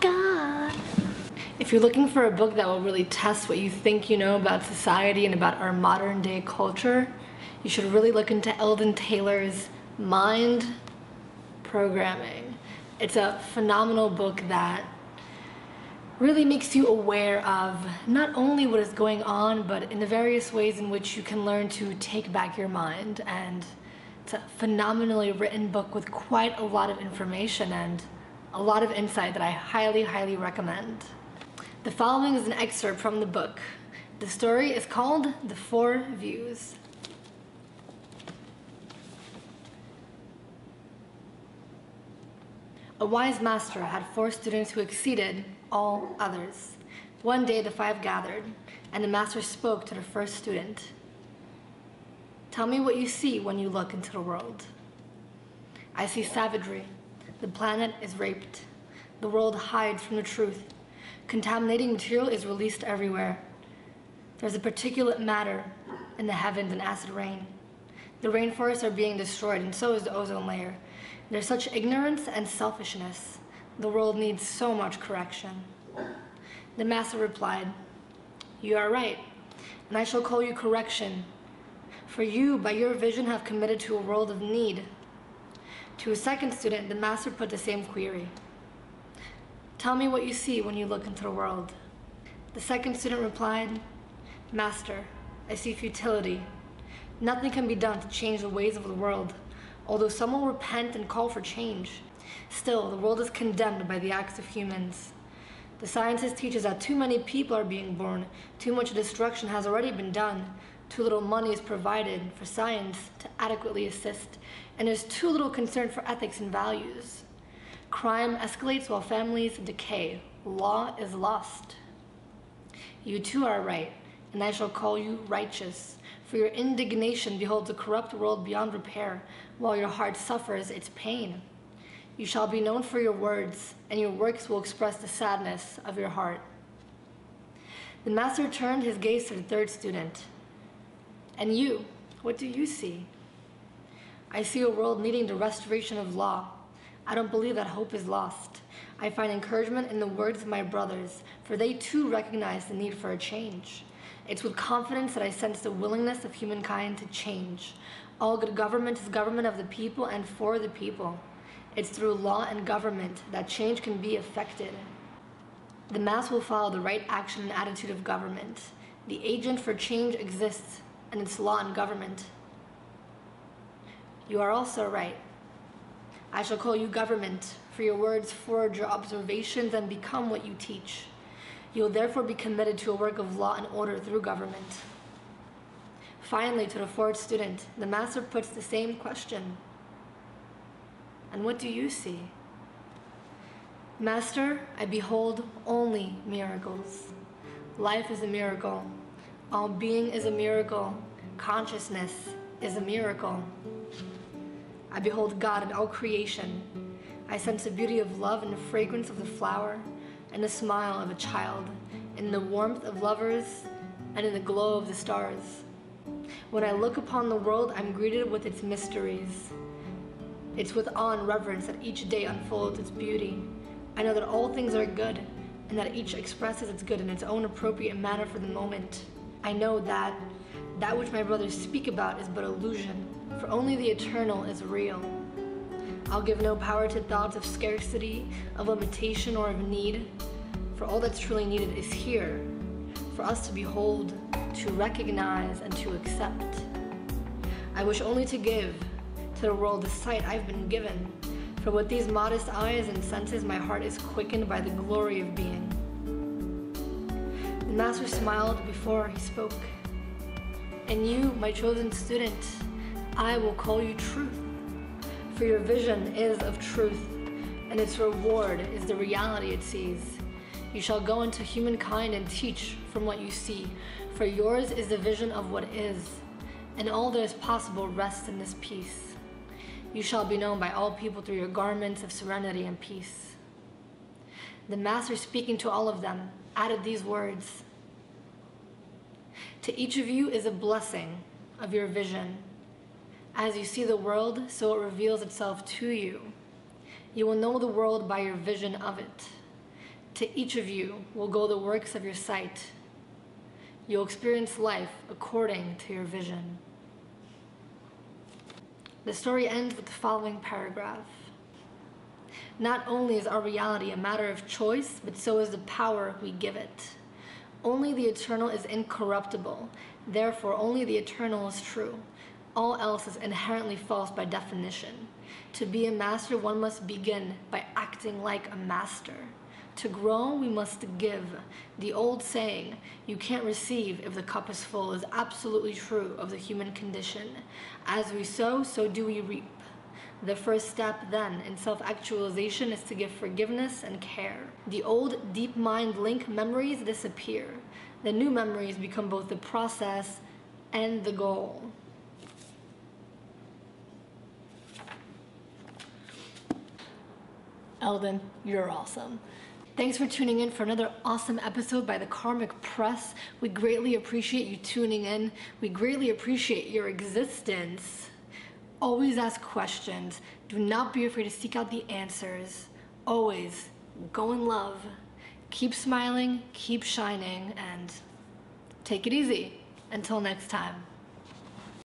god. If you're looking for a book that will really test what you think you know about society and about our modern day culture, you should really look into Eldon Taylor's Mind Programming. It's a phenomenal book that really makes you aware of not only what is going on, but in the various ways in which you can learn to take back your mind. And it's a phenomenally written book with quite a lot of information and a lot of insight that I highly, highly recommend. The following is an excerpt from the book. The story is called The Four Views. A wise master had four students who exceeded all others. One day the five gathered, and the master spoke to the first student. Tell me what you see when you look into the world. I see savagery. The planet is raped. The world hides from the truth. Contaminating material is released everywhere. There's a particulate matter in the heavens and acid rain. The rainforests are being destroyed, and so is the ozone layer. There's such ignorance and selfishness. The world needs so much correction. The master replied, You are right, and I shall call you correction. For you, by your vision, have committed to a world of need. To a second student, the master put the same query. Tell me what you see when you look into the world. The second student replied, Master, I see futility. Nothing can be done to change the ways of the world, although some will repent and call for change. Still, the world is condemned by the acts of humans. The scientist teaches that too many people are being born, too much destruction has already been done, too little money is provided for science to adequately assist, and there's too little concern for ethics and values. Crime escalates while families decay. Law is lost. You too are right, and I shall call you righteous. For your indignation beholds a corrupt world beyond repair, while your heart suffers its pain. You shall be known for your words, and your works will express the sadness of your heart. The master turned his gaze to the third student. And you, what do you see? I see a world needing the restoration of law. I don't believe that hope is lost. I find encouragement in the words of my brothers, for they too recognize the need for a change. It's with confidence that I sense the willingness of humankind to change. All good government is government of the people and for the people. It's through law and government that change can be effected. The mass will follow the right action and attitude of government. The agent for change exists, and it's law and government. You are also right. I shall call you government, for your words forge your observations and become what you teach. You will therefore be committed to a work of law and order through government. Finally, to the fourth student, the master puts the same question. And what do you see? Master, I behold only miracles. Life is a miracle. All being is a miracle. Consciousness is a miracle. I behold God in all creation. I sense the beauty of love and the fragrance of the flower and the smile of a child, in the warmth of lovers and in the glow of the stars. When I look upon the world, I'm greeted with its mysteries. It's with awe and reverence that each day unfolds its beauty. I know that all things are good and that each expresses its good in its own appropriate manner for the moment. I know that that which my brothers speak about is but illusion, for only the eternal is real. I'll give no power to thoughts of scarcity, of limitation, or of need, for all that's truly needed is here, for us to behold, to recognize, and to accept. I wish only to give to the world the sight I've been given, for with these modest eyes and senses my heart is quickened by the glory of being. Master smiled before he spoke. And you, my chosen student, I will call you truth. For your vision is of truth, and its reward is the reality it sees. You shall go into humankind and teach from what you see, for yours is the vision of what is, and all that is possible rests in this peace. You shall be known by all people through your garments of serenity and peace. The Master, speaking to all of them, added these words To each of you is a blessing of your vision as you see the world, so it reveals itself to you. You will know the world by your vision of it. To each of you will go the works of your sight. You'll experience life according to your vision. The story ends with the following paragraph. Not only is our reality a matter of choice, but so is the power we give it. Only the eternal is incorruptible, therefore, only the eternal is true. All else is inherently false by definition. To be a master, one must begin by acting like a master. To grow, we must give. The old saying, you can't receive if the cup is full, is absolutely true of the human condition. As we sow, so do we reap. The first step, then, in self actualization is to give forgiveness and care. The old deep mind link memories disappear. The new memories become both the process and the goal. Eldon, you're awesome. Thanks for tuning in for another awesome episode by the Karmic Press. We greatly appreciate you tuning in. We greatly appreciate your existence. Always ask questions. Do not be afraid to seek out the answers. Always go in love. Keep smiling, keep shining, and take it easy. Until next time.